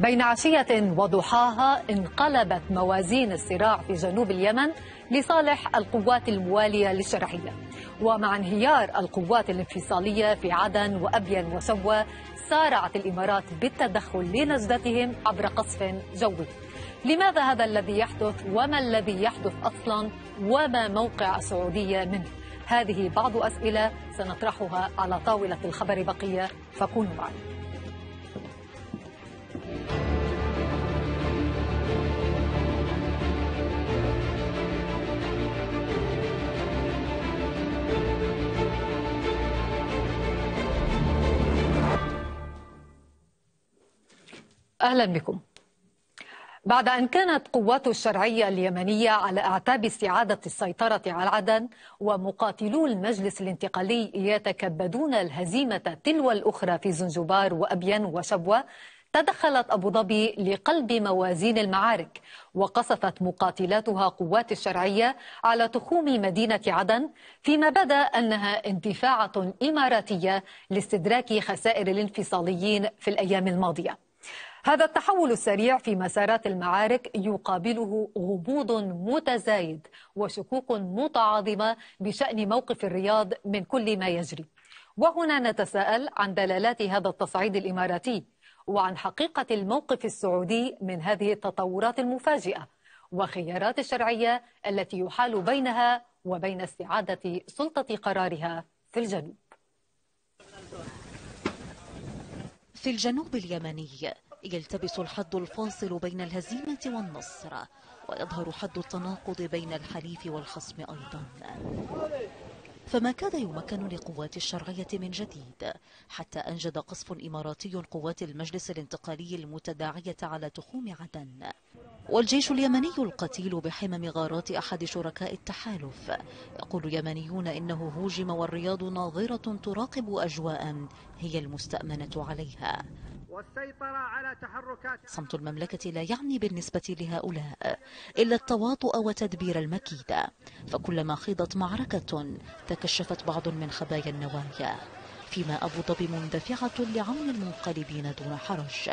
بين عشية وضحاها انقلبت موازين الصراع في جنوب اليمن لصالح القوات الموالية للشرعية. ومع انهيار القوات الانفصالية في عدن وأبين وسوى سارعت الإمارات بالتدخل لنجدتهم عبر قصف جوي. لماذا هذا الذي يحدث؟ وما الذي يحدث أصلا؟ وما موقع السعودية منه؟ هذه بعض أسئلة سنطرحها على طاولة الخبر بقية فكونوا معنا. أهلا بكم. بعد أن كانت قوات الشرعية اليمنية على أعتاب استعادة السيطرة على عدن ومقاتلو المجلس الانتقالي يتكبدون الهزيمة تلو الأخرى في زنجبار وأبين وشبوة تدخلت أبو ظبي لقلب موازين المعارك وقصفت مقاتلاتها قوات الشرعية على تخوم مدينة عدن فيما بدا أنها اندفاعة إماراتية لاستدراك خسائر الانفصاليين في الأيام الماضية. هذا التحول السريع في مسارات المعارك يقابله غموض متزايد وشكوك متعاظمة بشأن موقف الرياض من كل ما يجري. وهنا نتساءل عن دلالات هذا التصعيد الإماراتي وعن حقيقة الموقف السعودي من هذه التطورات المفاجئة وخيارات الشرعية التي يحال بينها وبين استعادة سلطة قرارها في الجنوب. في الجنوب اليمني يلتبس الحد الفاصل بين الهزيمة والنصر ويظهر حد التناقض بين الحليف والخصم أيضا. فما كاد يمكن لقوات الشرعية من جديد حتى أنجد قصف إماراتي قوات المجلس الانتقالي المتداعية على تخوم عدن. والجيش اليمني القتيل بحمم غارات أحد شركاء التحالف يقول يمنيون إنه هوجم والرياض ناظرة تراقب أجواء هي المستأمنة عليها. والسيطرة على تحركات صمت المملكة لا يعني بالنسبة لهؤلاء إلا التواطؤ وتدبير المكيدة فكلما خيضت معركة تكشفت بعض من خبايا النوايا فيما أبو ظبي مندفعة لعون المنقلبين دون حرج.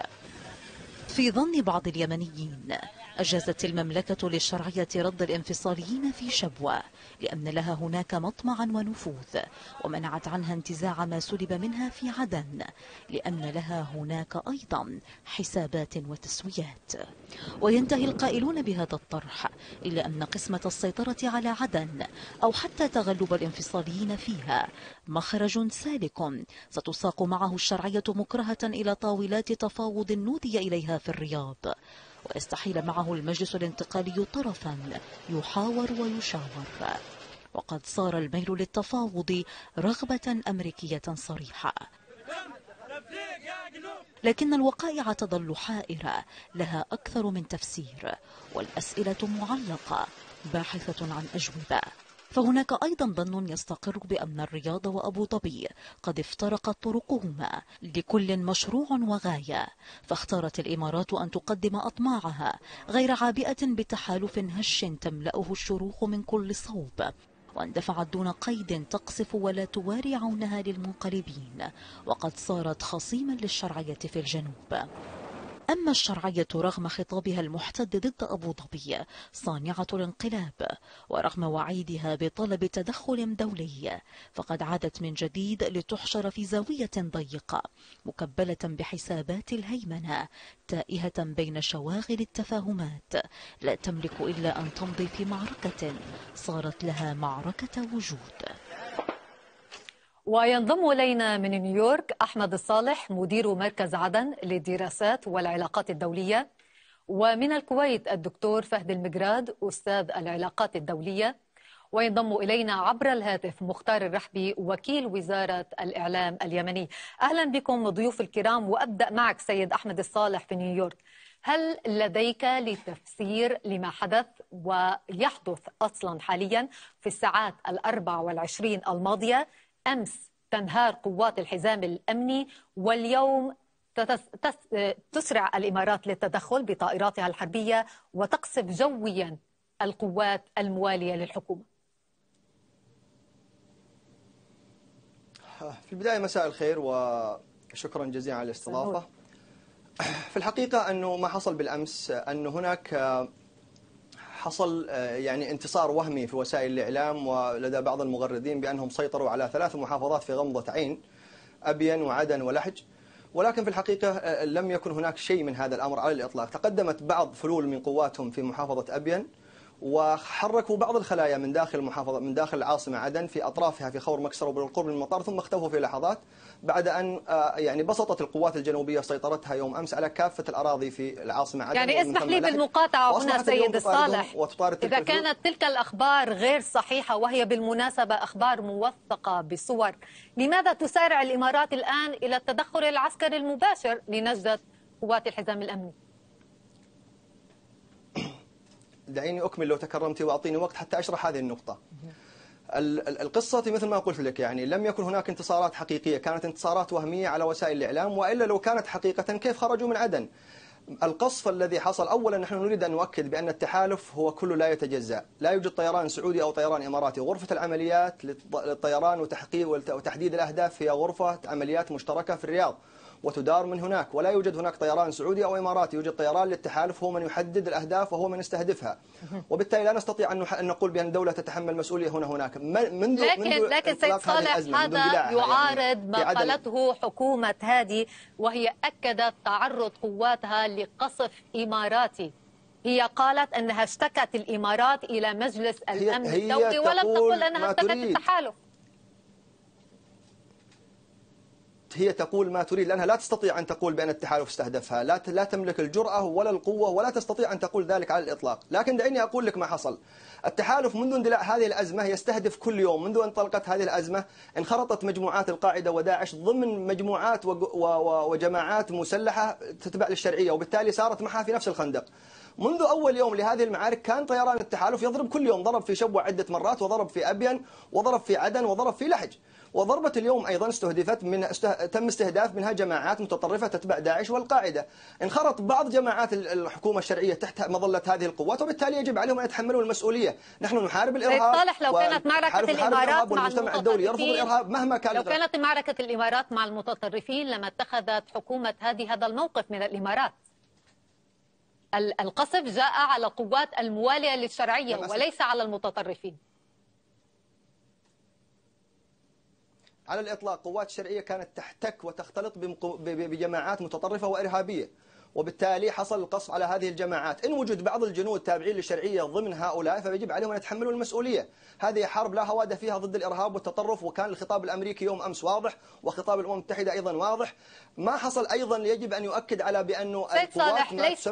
في ظن بعض اليمنيين أجازت المملكة للشرعية رد الانفصاليين في شبوة لأن لها هناك مطمعا ونفوذ ومنعت عنها انتزاع ما سلب منها في عدن لأن لها هناك أيضا حسابات وتسويات. وينتهي القائلون بهذا الطرح إلا أن قسمة السيطرة على عدن أو حتى تغلب الانفصاليين فيها مخرج سالك ستساق معه الشرعية مكرهة إلى طاولات تفاوض نودي إليها في الرياض. ويستحيل معه المجلس الانتقالي طرفا يحاور ويشاور. وقد صار الميل للتفاوض رغبة أمريكية صريحة. لكن الوقائع تظل حائرة لها أكثر من تفسير. والأسئلة معلقة باحثة عن أجوبة. فهناك أيضا ظن يستقر بأن الرياض وأبو ظبي قد افترقت طرقهما لكل مشروع وغاية فاختارت الإمارات أن تقدم أطماعها غير عابئة بتحالف هش تملأه الشروخ من كل صوب واندفعت دون قيد تقصف ولا تواري عونها للمنقلبين وقد صارت خصيما للشرعية في الجنوب. أما الشرعية رغم خطابها المحتد ضد أبو ظبي صانعة الانقلاب ورغم وعيدها بطلب تدخل دولي فقد عادت من جديد لتحشر في زاوية ضيقة مكبلة بحسابات الهيمنة تائهة بين شواغل التفاهمات لا تملك إلا أن تمضي في معركة صارت لها معركة وجود. وينضم إلينا من نيويورك أحمد الصالح مدير مركز عدن للدراسات والعلاقات الدولية. ومن الكويت الدكتور فهد المقراد أستاذ العلاقات الدولية. وينضم إلينا عبر الهاتف مختار الرحبي وكيل وزارة الإعلام اليمني. أهلا بكم ضيوف الكرام وأبدأ معك سيد أحمد الصالح في نيويورك. هل لديك لتفسير لما حدث ويحدث أصلا حاليا في الساعات الأربع والعشرين الماضية؟ أمس تنهار قوات الحزام الأمني واليوم تسرع الإمارات للتدخل بطائراتها الحربية وتقصف جويا القوات الموالية للحكومة. في البداية مساء الخير وشكرا جزيلا على الاستضافة. في الحقيقة أنه ما حصل بالأمس أنه هناك حصل آه، يعني انتصار وهمي في وسائل الإعلام ولدى بعض المغردين بأنهم سيطروا على ثلاث محافظات في غمضة عين أبين وعدن ولحج. ولكن في الحقيقة آه، لم يكن هناك شيء من هذا الأمر على الإطلاق. تقدمت بعض فلول من قواتهم في محافظة أبين وحركوا بعض الخلايا من داخل المحافظة من داخل العاصمة عدن في أطرافها في خور مكسر وبالقرب من المطار ثم اختفوا في لحظات بعد أن آه، يعني بسطت القوات الجنوبية سيطرتها يوم أمس على كافة الأراضي في العاصمة عدن يعني اسمح لي بالمقاطعة هنا سيد الصالح. إذا كانت تلك الأخبار غير صحيحة وهي بالمناسبة أخبار موثقة بصور لماذا تسارع الإمارات الآن إلى التدخل العسكري المباشر لنجدة قوات الحزام الأمني؟ دعيني أكمل لو تكرمتي وأعطيني وقت حتى أشرح هذه النقطة. القصة مثل ما قلت لك يعني لم يكن هناك انتصارات حقيقية كانت انتصارات وهمية على وسائل الإعلام وإلا لو كانت حقيقة كيف خرجوا من عدن؟ القصف الذي حصل أولا نحن نريد أن نؤكد بأن التحالف هو كله لا يتجزأ. لا يوجد طيران سعودي أو طيران إماراتي. غرفة العمليات للطيران وتحقيق وتحديد الأهداف هي غرفة عمليات مشتركة في الرياض. وتدار من هناك ولا يوجد هناك طيران سعودي أو إماراتي. يوجد طيران للتحالف هو من يحدد الأهداف وهو من يستهدفها. وبالتالي لا نستطيع أن نقول بأن الدولة تتحمل مسؤولية هنا هناك. منذ لكن منذ لكن سيد صالح هذا يعني يعارض يعني ما قالته حكومة هادي وهي أكدت تعرض قواتها لقصف إماراتي. هي قالت أنها اشتكت الإمارات إلى مجلس الأمن الدولي ولم تقل أنها اشتكت التحالف هي تقول ما تريد لأنها لا تستطيع أن تقول بأن التحالف استهدفها. لا لا تملك الجرأة ولا القوة ولا تستطيع أن تقول ذلك على الإطلاق. لكن دعيني أقول لك ما حصل. التحالف منذ اندلاع هذه الأزمة يستهدف كل يوم. منذ انطلقت هذه الأزمة انخرطت مجموعات القاعدة وداعش ضمن مجموعات وجماعات مسلحة تتبع للشرعية وبالتالي صارت معها في نفس الخندق. منذ أول يوم لهذه المعارك كان طيران التحالف يضرب كل يوم ضرب في شبوة عدة مرات وضرب في أبين وضرب في عدن وضرب في لحج. وضربة اليوم أيضا استهدفت من استه... تم استهداف منها جماعات متطرفة تتبع داعش والقاعدة. انخرط بعض جماعات الحكومة الشرعية تحت مظلة هذه القوات وبالتالي يجب عليهم أن يتحملوا المسؤولية. نحن نحارب الإرهاب صالح لو كانت معركة الإمارات مع المجتمع الدولي يرفض الإرهاب مهما كان لو كانت معركة الإمارات مع المتطرفين لما اتخذت حكومة هذه هذا الموقف من الإمارات. القصف جاء على قوات الموالية للشرعية وليس على المتطرفين. على الإطلاق قوات الشرعية كانت تحتك وتختلط بجماعات متطرفة وإرهابية. وبالتالي حصل القصف على هذه الجماعات. إن وجد بعض الجنود تابعين للشرعية ضمن هؤلاء فيجب عليهم أن يتحملوا المسؤولية. هذه حرب لا هواد فيها ضد الإرهاب والتطرف وكان الخطاب الأمريكي يوم أمس واضح وخطاب الأمم المتحدة أيضا واضح. ما حصل أيضا يجب أن يؤكد على بأنه القوات ما ليس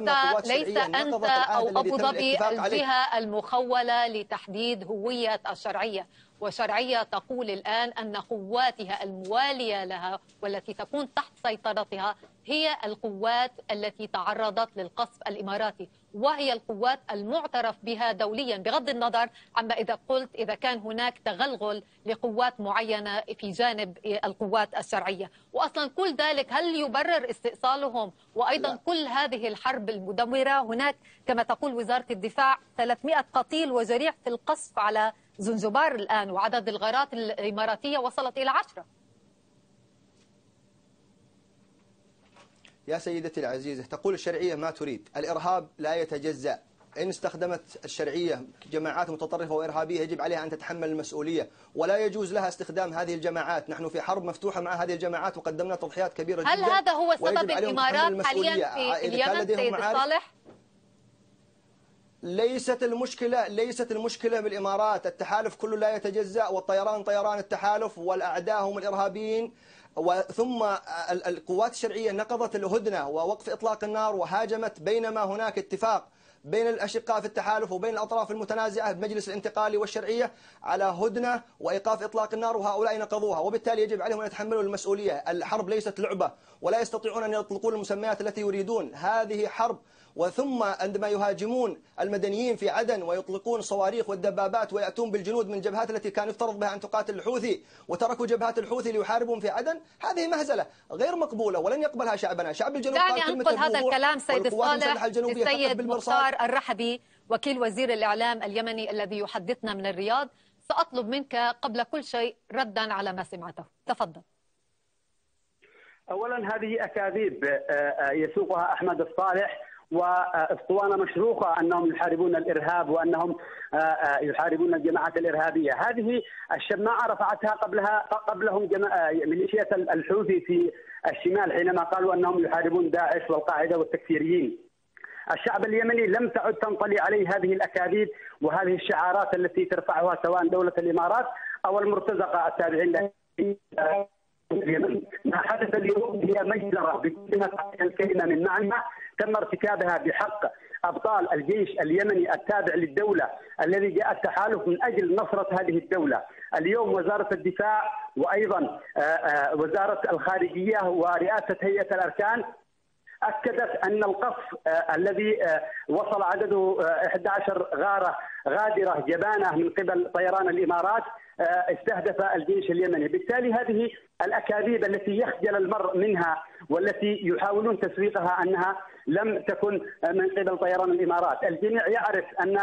ليس أنت أو أبو ظبي الجهة المخولة لتحديد هوية الشرعية. وشرعية تقول الآن أن قواتها الموالية لها والتي تكون تحت سيطرتها هي القوات التي تعرضت للقصف الإماراتي وهي القوات المعترف بها دوليا. بغض النظر عما إذا قلت إذا كان هناك تغلغل لقوات معينة في جانب القوات الشرعية. وأصلا كل ذلك هل يبرر استئصالهم؟ وأيضا لا. كل هذه الحرب المدمرة هناك كما تقول وزارة الدفاع 300 قتيل وجريح في القصف على زنزبار الآن وعدد الغارات الإماراتية وصلت إلى عشرة. يا سيدتي العزيزة تقول الشرعية ما تريد. الإرهاب لا يتجزأ. إن استخدمت الشرعية جماعات متطرفة وإرهابية يجب عليها أن تتحمل المسؤولية. ولا يجوز لها استخدام هذه الجماعات. نحن في حرب مفتوحة مع هذه الجماعات وقدمنا تضحيات كبيرة هل جدا. هل هذا هو سبب الإمارات حاليا في اليمن؟ سيد الصالح؟ ليست المشكلة ليست المشكلة بالإمارات. التحالف كله لا يتجزأ والطيران طيران التحالف والأعداء هم الإرهابيين. ثم القوات الشرعية نقضت الهدنة ووقف إطلاق النار وهاجمت بينما هناك اتفاق بين الأشقاء في التحالف وبين الأطراف المتنازعة بمجلس الانتقالي والشرعية على هدنة وإيقاف إطلاق النار وهؤلاء نقضوها. وبالتالي يجب عليهم أن يتحملوا المسؤولية. الحرب ليست لعبة ولا يستطيعون أن يطلقون المسميات التي يريدون. هذه حرب وثم عندما يهاجمون المدنيين في عدن ويطلقون الصواريخ والدبابات ويأتون بالجنود من الجبهات التي كان يفترض بها أن تقاتل الحوثي وتركوا جبهات الحوثي ليحاربون في عدن هذه مهزلة غير مقبولة ولن يقبلها شعبنا. شعب الجنوب دعني أنقل هذا الكلام سيد الصالح للسيد مختار الرحبي وكيل وزير الإعلام اليمني الذي يحدثنا من الرياض. سأطلب منك قبل كل شيء ردا على ما سمعته. تفضل. اولا هذه أكاذيب يسوقها أحمد الصالح. وأسطوانة مشروخه أنهم يحاربون الإرهاب وأنهم يحاربون الجماعات الإرهابية، هذه الشماعة رفعتها قبلها قبلهم ميليشيات الحوثي في الشمال حينما قالوا أنهم يحاربون داعش والقاعدة والتكفيريين. الشعب اليمني لم تعد تنطلي عليه هذه الأكاذيب وهذه الشعارات التي ترفعها سواء دولة الإمارات أو المرتزقة التابعين اليمن ما حدث اليوم هي مجزرة بكل ما الكلمة من معنى تم ارتكابها بحق أبطال الجيش اليمني التابع للدولة الذي جاء التحالف من أجل نصرة هذه الدولة، اليوم وزارة الدفاع وأيضا وزارة الخارجية ورئاسة هيئة الأركان أكدت أن القصف الذي وصل عدده 11 غارة غادرة جبانة من قبل طيران الإمارات استهدف الجيش اليمني، بالتالي هذه الأكاذيب التي يخجل المرء منها والتي يحاولون تسويقها أنها لم تكن من قبل طيران الإمارات، الجميع يعرف أن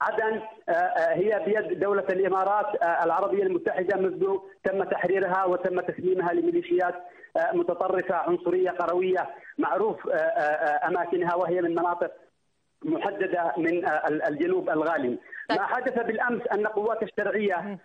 عدن هي بيد دولة الإمارات العربية المتحدة منذ تم تحريرها وتم تسليمها لميليشيات متطرفة عنصرية قروية معروف أماكنها وهي من مناطق محددة من الجنوب الغالي. ما حدث بالأمس أن قوات الشرعية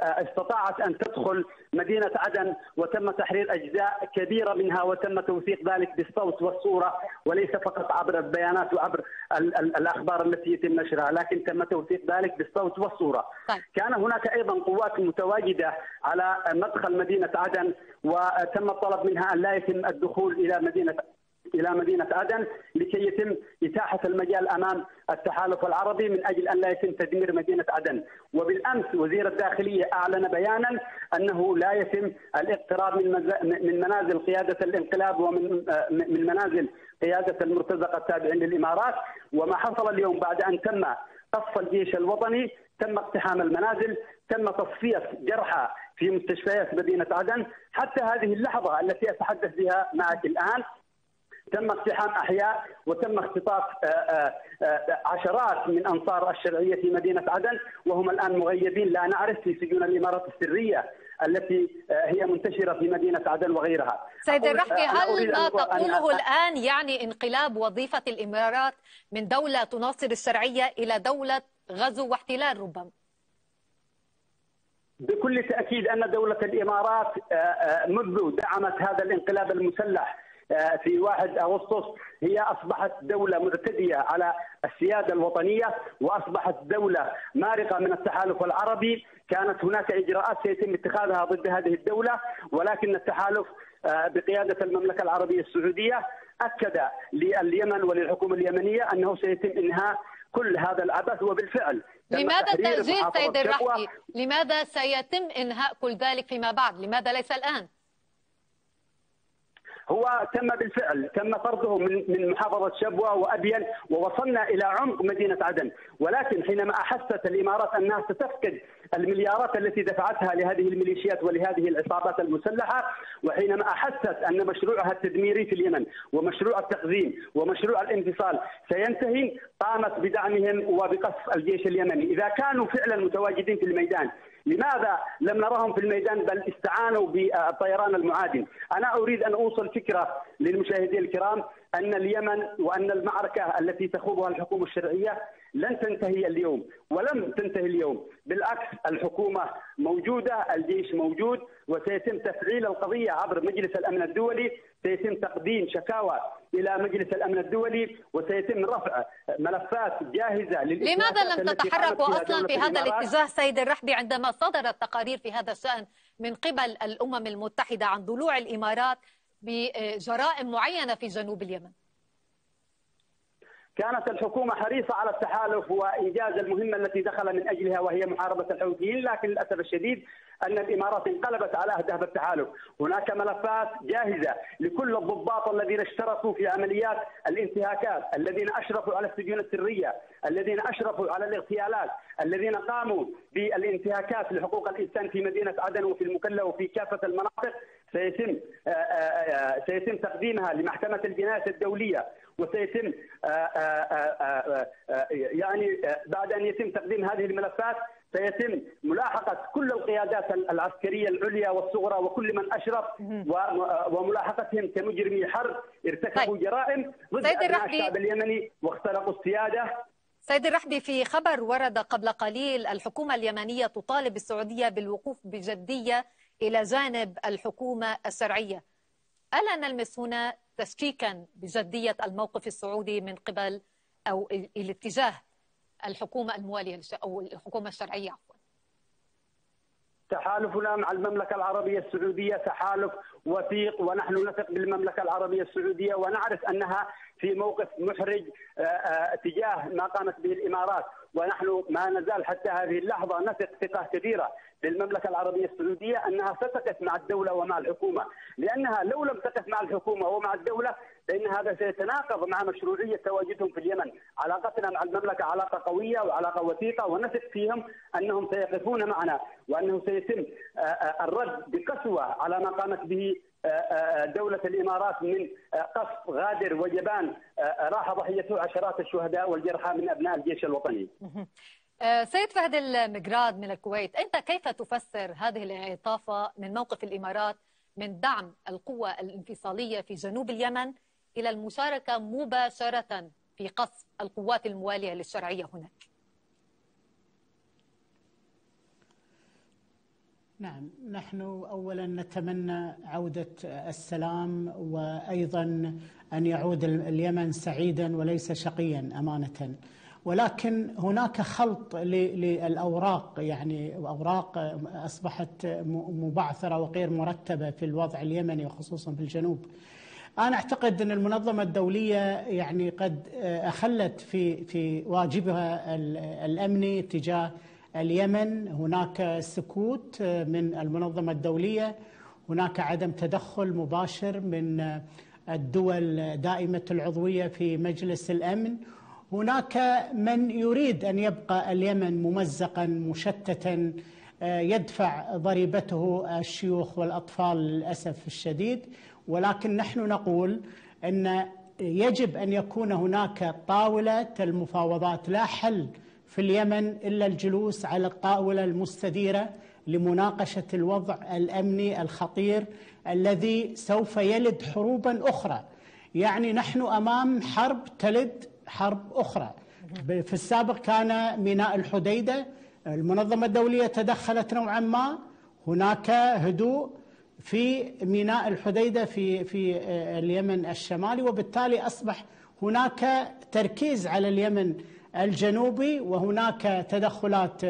استطاعت أن تدخل مدينة عدن وتم تحرير أجزاء كبيرة منها وتم توثيق ذلك بالصوت والصورة وليس فقط عبر البيانات وعبر ال ال الأخبار التي يتم نشرها لكن تم توثيق ذلك بالصوت والصورة. طيب. كان هناك أيضا قوات متواجدة على مدخل مدينة عدن وتم الطلب منها أن لا يتم الدخول إلى مدينة إلى مدينة عدن لكي يتم إتاحة المجال أمام التحالف العربي من أجل أن لا يتم تدمير مدينة عدن، وبالأمس وزير الداخلية أعلن بيانا أنه لا يتم الاقتراب من من منازل قيادة الانقلاب ومن من منازل قيادة المرتزقة التابعين للإمارات، وما حصل اليوم بعد أن تم قصف الجيش الوطني تم اقتحام المنازل تم تصفية جرحى في مستشفيات مدينة عدن حتى هذه اللحظة التي أتحدث بها معك الآن تم اقتحام أحياء وتم اختطاف عشرات من أنصار الشرعية في مدينة عدن وهم الآن مغيبين لا نعرف في سجون الإمارات السرية التي هي منتشرة في مدينة عدن وغيرها. سيد الرحبي هل ما تقوله الآن يعني انقلاب وظيفة الإمارات من دولة تناصر الشرعية إلى دولة غزو واحتلال ربما؟ بكل تأكيد أن دولة الإمارات منذ دعمت هذا الانقلاب المسلح في 1 أغسطس هي أصبحت دولة معتديه على السيادة الوطنية وأصبحت دولة مارقة من التحالف العربي، كانت هناك إجراءات سيتم اتخاذها ضد هذه الدولة ولكن التحالف بقيادة المملكة العربية السعودية أكد لليمن وللحكومة اليمنية أنه سيتم إنهاء كل هذا العبث وبالفعل لماذا التأجيل سيد الرحبي؟ لماذا سيتم إنهاء كل ذلك فيما بعد؟ لماذا ليس الآن؟ هو تم بالفعل تم طرده من من محافظة شبوة وأبين ووصلنا إلى عمق مدينة عدن. ولكن حينما أحست الإمارات أنها ستفقد المليارات التي دفعتها لهذه الميليشيات ولهذه العصابات المسلحة وحينما أحست أن مشروعها التدميري في اليمن ومشروع التخزين ومشروع الانفصال سينتهي قامت بدعمهم وبقصف الجيش اليمني، إذا كانوا فعلا متواجدين في الميدان لماذا لم نرهم في الميدان بل استعانوا بالطيران المعادن؟ أنا أريد أن أوصل فكرة للمشاهدين الكرام. أن اليمن وأن المعركة التي تخوضها الحكومة الشرعية لن تنتهي اليوم ولم تنتهي اليوم. بالعكس الحكومة موجودة الجيش موجود وسيتم تفعيل القضية عبر مجلس الأمن الدولي سيتم تقديم شكاوى إلى مجلس الأمن الدولي وسيتم رفع ملفات جاهزة لماذا لم تتحركوا أصلا في هذا الاتجاه سيد الرحبي عندما صدرت تقارير في هذا الشأن من قبل الأمم المتحدة عن ضلوع الإمارات بجرائم معينة في جنوب اليمن. كانت الحكومة حريصة على التحالف وإنجاز المهمة التي دخل من أجلها وهي محاربة الحوثيين لكن للأسف الشديد أن الإمارات انقلبت على أهداف التحالف. هناك ملفات جاهزة لكل الضباط الذين اشتركوا في عمليات الانتهاكات الذين أشرفوا على السجون السرية الذين أشرفوا على الاغتيالات الذين قاموا بالانتهاكات لحقوق الإنسان في مدينة عدن وفي المكلا وفي كافة المناطق. سيتم سيتم تقديمها لمحكمة الجناية الدولية وسيتم يعني بعد أن يتم تقديم هذه الملفات سيتم ملاحقة كل القيادات العسكرية العليا والصغرى وكل من أشرف وملاحقتهم كمجرمي حرب ارتكبوا طيب. جرائم ضد الشعب اليمني واخترقوا السيادة. سيد الرحبي في خبر ورد قبل قليل الحكومة اليمنية تطالب السعودية بالوقوف بجدية إلى جانب الحكومة الشرعية. ألا نلمس هنا تشكيكا بجدية الموقف السعودي من قبل أو الاتجاه الحكومة الموالية أو الحكومة الشرعية عفوا. تحالفنا مع المملكة العربية السعودية تحالف وثيق ونحن نثق بالمملكة العربية السعودية ونعرف أنها في موقف محرج آه، آه، تجاه ما قامت به الإمارات. ونحن ما نزال حتى هذه اللحظة نثق ثقة كبيرة للمملكة العربية السعودية أنها ستقف مع الدولة ومع الحكومة. لأنها لو لم تقف مع الحكومة ومع الدولة فإن هذا سيتناقض مع مشروعية تواجدهم في اليمن. علاقتنا مع المملكة علاقة قوية وعلاقة وثيقة ونثق فيهم أنهم سيقفون معنا وأنه سيتم آه، الرد بقسوة على ما قامت به دولة الإمارات من قصف غادر وجبان راح ضحيته عشرات الشهداء والجرحى من أبناء الجيش الوطني. آه، سيد فهد المقراد من الكويت أنت كيف تفسر هذه الإعطافة من موقف الإمارات من دعم القوة الانفصالية في جنوب اليمن إلى المشاركة مباشرة في قصف القوات الموالية للشرعية هناك؟ نعم نحن اولا نتمنى عودة السلام وأيضا أن يعود اليمن سعيدا وليس شقيا أمانة ولكن هناك خلط للأوراق يعني أوراق أصبحت مبعثرة وغير مرتبة في الوضع اليمني وخصوصا في الجنوب. أنا أعتقد أن المنظمة الدولية يعني قد أخلت في في واجبها الأمني تجاه اليمن، هناك سكوت من المنظمة الدولية، هناك عدم تدخل مباشر من الدول دائمة العضوية في مجلس الأمن. هناك من يريد أن يبقى اليمن ممزقا مشتتا آه، يدفع ضريبته الشيوخ والأطفال للأسف الشديد. ولكن نحن نقول أن يجب أن يكون هناك طاولة المفاوضات لا حل في اليمن إلا الجلوس على الطاولة المستديرة لمناقشة الوضع الأمني الخطير الذي سوف يلد حروبا أخرى. يعني نحن أمام حرب تلد حرب أخرى. في السابق كان ميناء الحديدة المنظمة الدولية تدخلت نوعا ما. هناك هدوء في ميناء الحديدة في في اليمن الشمالي وبالتالي أصبح هناك تركيز على اليمن الجنوبي وهناك تدخلات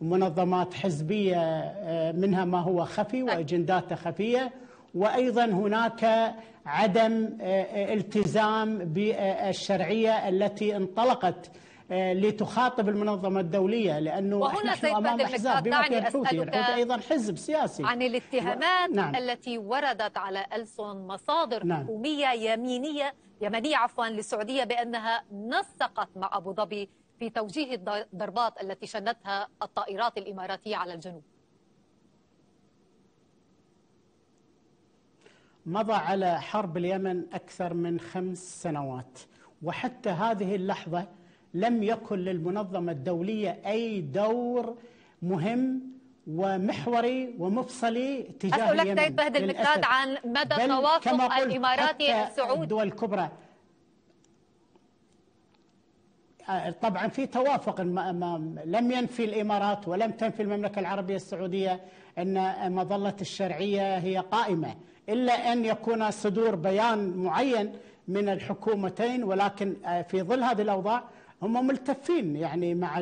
منظمات حزبية منها ما هو خفي وأجندات خفية. وأيضا هناك عدم آه، آه، التزام بالشرعية التي انطلقت آه، لتخاطب المنظمة الدولية لأنه وهنا نحن أمام أحزاب بما فيها الحوثي الحوثي أيضا حزب سياسي عن الاتهامات و... نعم. التي وردت على ألسن مصادر نعم. حكومية يمينية يمنية عفوا للسعودية بأنها نسقت مع أبو ظبي في توجيه الضربات التي شنتها الطائرات الإماراتية على الجنوب مضى على حرب اليمن أكثر من خمس سنوات وحتى هذه اللحظة لم يكن للمنظمة الدولية أي دور مهم ومحوري ومفصلي تجاه اليمن. أسألك سيد المكتاد عن مدى توافق الإماراتي السعودي الدول الكبرى. آه، طبعا في توافق. لم ينفي الإمارات ولم تنفي المملكة العربية السعودية أن مظلة الشرعية هي قائمة إلا أن يكون صدور بيان معين من الحكومتين ولكن آه، في ظل هذه الأوضاع هم ملتفين يعني مع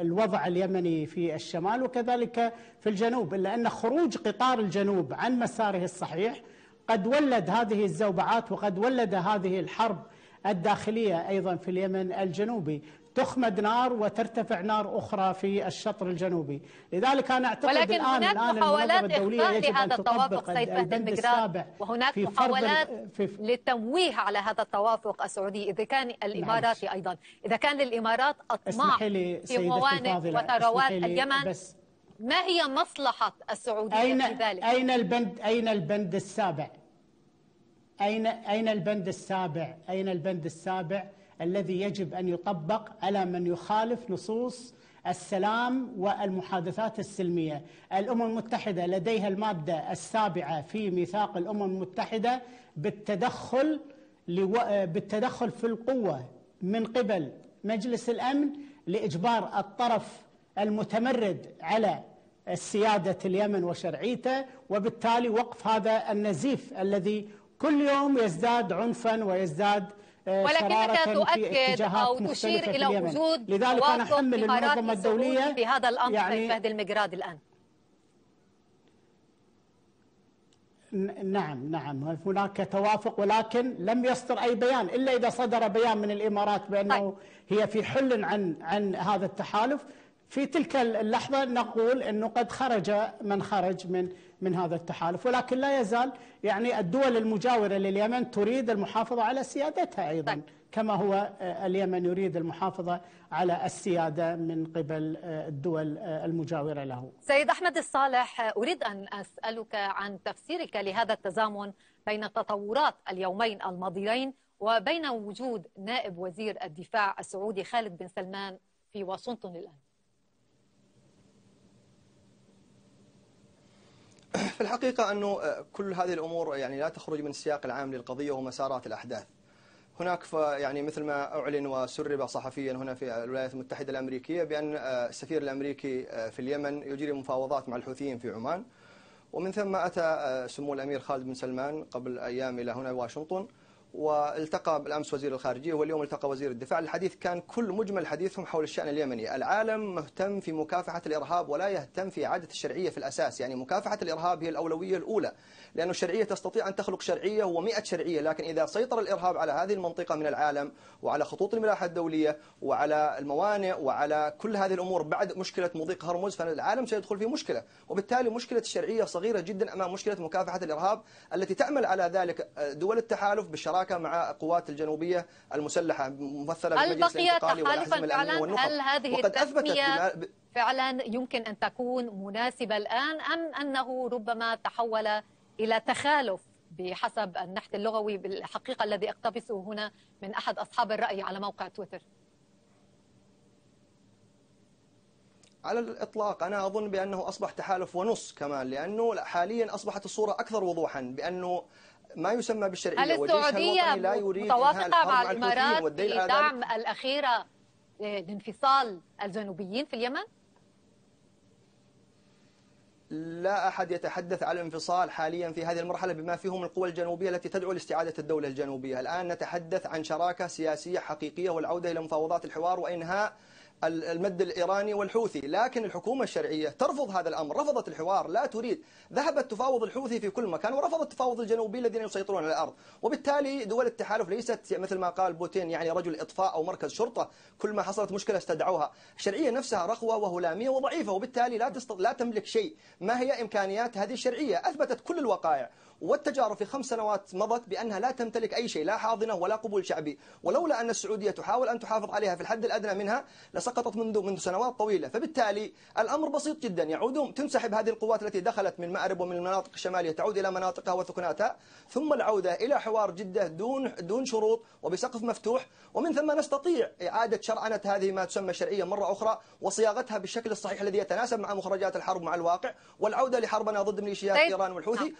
الوضع اليمني في الشمال وكذلك في الجنوب إلا أن خروج قطار الجنوب عن مساره الصحيح قد ولد هذه الزوبعات وقد ولد هذه الحرب الداخلية أيضا في اليمن الجنوبي. تخمد نار وترتفع نار أخرى في الشطر الجنوبي. لذلك أنا أعتقد ولكن الآن هناك الآن محاولات إخفاء لهذا التوافق سيد فهد السابع وهناك محاولات في للتمويه على هذا التوافق السعودي. إذا كان الإماراتي أيضا. إذا كان للإمارات أطماع في موانئ وثروات اليمن. بس ما هي مصلحة السعودية أين في ذلك؟ أين البند أين البند السابع؟ أين أين البند السابع؟ أين البند السابع؟ الذي يجب أن يطبق على من يخالف نصوص السلام والمحادثات السلمية. الأمم المتحدة لديها المادة السابعة في ميثاق الأمم المتحدة بالتدخل بالتدخل في القوة من قبل مجلس الأمن لإجبار الطرف المتمرد على السيادة اليمن وشرعيته وبالتالي وقف هذا النزيف الذي كل يوم يزداد عنفا ويزداد ولكنك تؤكد أو تشير إلى وجود لذلك أنا أحمل المنظمة الدولية في هذا الأمر يعني فهد المقراد الآن. نعم نعم. هناك توافق ولكن لم يصدر أي بيان إلا إذا صدر بيان من الإمارات بأنه طيب. هي في حل عن عن هذا التحالف. في تلك اللحظة نقول أنه قد خرج من خرج من من هذا التحالف. ولكن لا يزال يعني الدول المجاورة لليمن تريد المحافظة على سيادتها أيضا طيب. كما هو اليمن يريد المحافظة على السيادة من قبل الدول المجاورة له. سيد أحمد الصالح أريد أن أسألك عن تفسيرك لهذا التزامن بين تطورات اليومين الماضيين وبين وجود نائب وزير الدفاع السعودي خالد بن سلمان في واشنطن الآن. في الحقيقة أنه كل هذه الأمور يعني لا تخرج من السياق العام للقضية ومسارات الأحداث. هناك يعني مثل ما أعلن وسرب صحفيا هنا في الولايات المتحدة الأمريكية بأن السفير الأمريكي في اليمن يجري مفاوضات مع الحوثيين في عمان. ومن ثم أتى سمو الأمير خالد بن سلمان قبل أيام إلى هنا واشنطن. والتقى بالأمس وزير الخارجية واليوم التقى وزير الدفاع. الحديث كان كل مجمل حديثهم حول الشأن اليمني. العالم مهتم في مكافحة الإرهاب ولا يهتم في إعادة الشرعية في الأساس. يعني مكافحة الإرهاب هي الأولوية الأولى لأن الشرعية تستطيع أن تخلق شرعية و100 شرعية. لكن إذا سيطر الإرهاب على هذه المنطقة من العالم وعلى خطوط الملاحة الدولية وعلى الموانئ وعلى كل هذه الأمور بعد مشكلة مضيق هرمز فالعالم سيدخل في مشكلة. وبالتالي مشكلة الشرعية صغيرة جدا أمام مشكلة مكافحة الإرهاب التي تعمل على ذلك دول التحالف بالشراكة مع القوات الجنوبية المسلحة ممثلة بالمجلس الانتقالي والأحزاب الأمنية والنخب هل هذه وقد أثبتت فعلا يمكن أن تكون مناسبة الآن أم أنه ربما تحول إلى تخالف بحسب النحت اللغوي بالحقيقة الذي أقتبسه هنا من أحد أصحاب الرأي على موقع تويتر؟ على الإطلاق أنا أظن بأنه أصبح تحالف ونص كمان لأنه حاليا أصبحت الصورة أكثر وضوحا بأنه ما يسمى بالشرعية وجيشها الوطني لا يريد متوافقة مع الإمارات في دعم الأخيرة لانفصال الجنوبيين في اليمن؟ لا أحد يتحدث عن الانفصال حاليا في هذه المرحلة بما فيهم القوى الجنوبية التي تدعو لاستعادة الدولة الجنوبية الآن نتحدث عن شراكة سياسية حقيقية والعودة إلى مفاوضات الحوار وإنهاء المد الإيراني والحوثي لكن الحكومة الشرعية ترفض هذا الأمر رفضت الحوار لا تريد. ذهبت تفاوض الحوثي في كل مكان ورفضت تفاوض الجنوبي الذين يسيطرون على الأرض. وبالتالي دول التحالف ليست مثل ما قال بوتين يعني رجل إطفاء أو مركز شرطة. كل ما حصلت مشكلة استدعوها. الشرعية نفسها رخوة وهلامية وضعيفة وبالتالي لا, تست... لا تملك شيء. ما هي إمكانيات هذه الشرعية؟ أثبتت كل الوقائع. والتجارب في خمس سنوات مضت بأنها لا تمتلك أي شيء لا حاضنة ولا قبول شعبي ولولا أن السعودية تحاول أن تحافظ عليها في الحد الأدنى منها لسقطت منذ منذ سنوات طويلة فبالتالي الأمر بسيط جدا يعودون تنسحب هذه القوات التي دخلت من مأرب ومن المناطق الشمالية تعود إلى مناطقها وثكناتها ثم العودة إلى حوار جدة دون دون شروط وبسقف مفتوح ومن ثم نستطيع إعادة شرعنة هذه ما تسمى الشرعية مرة أخرى وصياغتها بالشكل الصحيح الذي يتناسب مع مخرجات الحرب مع الواقع والعودة لحربنا ضد ميليشيات طيب. إيران والحوثي نعم.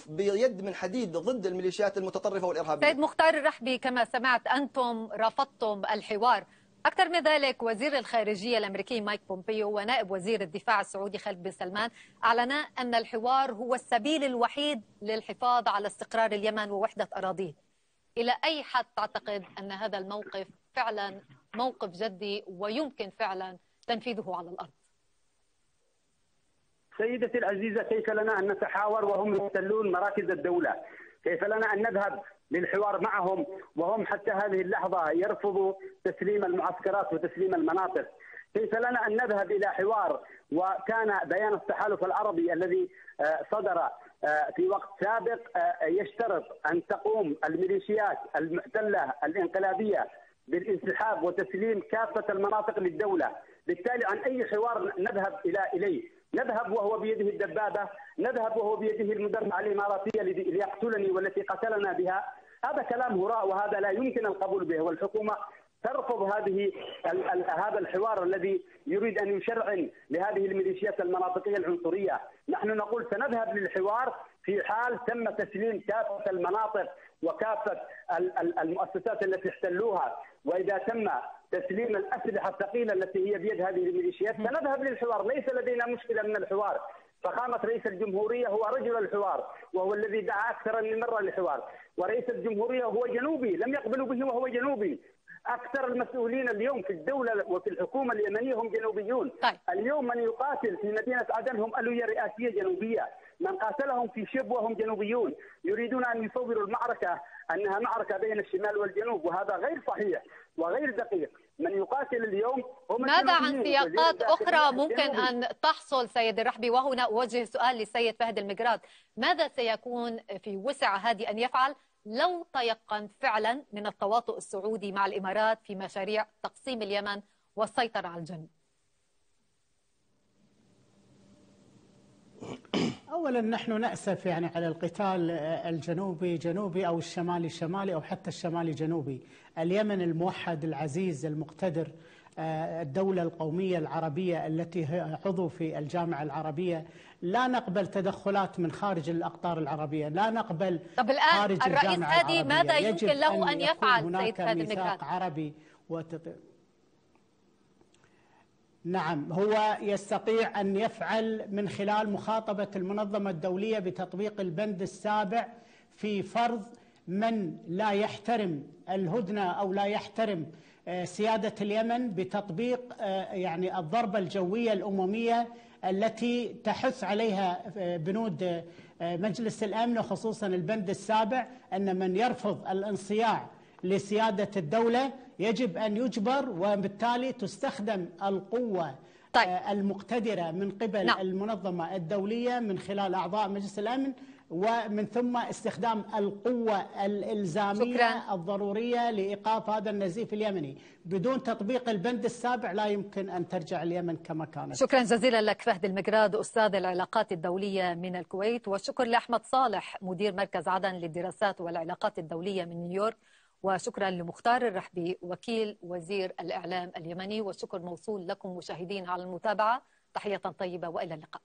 والوقوف بيد من حديد ضد الميليشيات المتطرفة والإرهابية. سيد مختار الرحبي كما سمعت أنتم رفضتم الحوار. أكثر من ذلك وزير الخارجية الأمريكي مايك بومبيو ونائب وزير الدفاع السعودي خالد بن سلمان أعلنا أن الحوار هو السبيل الوحيد للحفاظ على استقرار اليمن ووحدة أراضيه. إلى أي حد تعتقد أن هذا الموقف فعلا موقف جدي ويمكن فعلا تنفيذه على الأرض؟ سيدتي العزيزة كيف لنا أن نتحاور وهم يحتلون مراكز الدولة؟ كيف لنا أن نذهب للحوار معهم وهم حتى هذه اللحظة يرفضوا تسليم المعسكرات وتسليم المناطق؟ كيف لنا أن نذهب إلى حوار وكان بيان التحالف العربي الذي صدر في وقت سابق يشترط أن تقوم الميليشيات المحتلة الانقلابية بالانسحاب وتسليم كافة المناطق للدولة؟ بالتالي عن أي حوار نذهب إلى إليه؟ نذهب وهو بيده الدبابة نذهب وهو بيده المدرعة الإماراتية ليقتلني والتي قتلنا بها. هذا كلام هراء وهذا لا يمكن القبول به والحكومة ترفض هذه هذا الحوار الذي يريد أن يشرعن لهذه الميليشيات المناطقية العنصرية، نحن نقول سنذهب للحوار في حال تم تسليم كافة المناطق وكافة المؤسسات التي احتلوها، وإذا تم تسليم الأسلحة الثقيلة التي هي بيد هذه الميليشيات سنذهب للحوار، ليس لدينا مشكلة من الحوار، فخامة رئيس الجمهورية هو رجل الحوار وهو الذي دعا أكثر من مرة للحوار. ورئيس الجمهورية هو جنوبي لم يقبلوا به وهو جنوبي. أكثر المسؤولين اليوم في الدولة وفي الحكومة اليمنية هم جنوبيون. طيب. اليوم من يقاتل في مدينة عدن هم ألوية رئاسية جنوبية. من قاتلهم في شبوه هم جنوبيون يريدون أن يصوروا المعركة أنها معركة بين الشمال والجنوب وهذا غير صحيح وغير دقيق. من يقاتل اليوم هم ماذا عن سياقات أخرى ممكن أن تحصل سيد الرحبي؟ وهنا أوجه سؤال للسيد فهد المقراد ماذا سيكون في وسع هادي أن يفعل لو تيقن فعلا من التواطؤ السعودي مع الإمارات في مشاريع تقسيم اليمن والسيطرة على الجنوب؟ اولا نحن نأسف يعني على القتال الجنوبي جنوبي أو الشمالي شمالي أو حتى الشمالي جنوبي، اليمن الموحد العزيز المقتدر آه، الدولة القومية العربية التي هي عضو في الجامعة العربية لا نقبل تدخلات من خارج الأقطار العربية لا نقبل طب الآن خارج الرئيس الجامعة هادي العربية. ماذا يمكن له أن أن يفعل سيد فهد ميثاق؟ عربي وتط... نعم هو يستطيع أن يفعل من خلال مخاطبة المنظمة الدولية بتطبيق البند السابع في فرض من لا يحترم الهدنة أو لا يحترم آه، سيادة اليمن بتطبيق آه، يعني الضربة الجوية الأممية التي تحث عليها آه، بنود مجلس الأمن وخصوصا البند السابع أن من يرفض الانصياع لسيادة الدولة يجب أن يجبر وبالتالي تستخدم القوة طيب. آه، المقتدرة من قبل نعم. المنظمة الدولية من خلال أعضاء مجلس الأمن ومن ثم استخدام القوة الإلزامية شكراً. الضرورية لإيقاف هذا النزيف اليمني بدون تطبيق البند السابع لا يمكن أن ترجع اليمن كما كانت شكرا جزيلا لك فهد المقراد أستاذ العلاقات الدولية من الكويت والشكر لأحمد صالح مدير مركز عدن للدراسات والعلاقات الدولية من نيويورك وشكرا لمختار الرحبي وكيل وزير الإعلام اليمني والشكر موصول لكم مشاهدين على المتابعة. تحية طيبة وإلى اللقاء.